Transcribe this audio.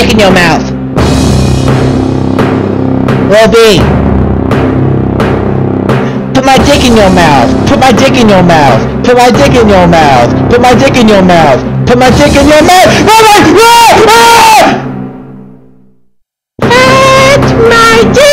dick in your mouth. Well, B. Put my dick in your mouth. Put my dick in your mouth. Put my dick in your mouth. Put my dick in your mouth. Put my dick in your mouth. Put my! Ah! Put my dick.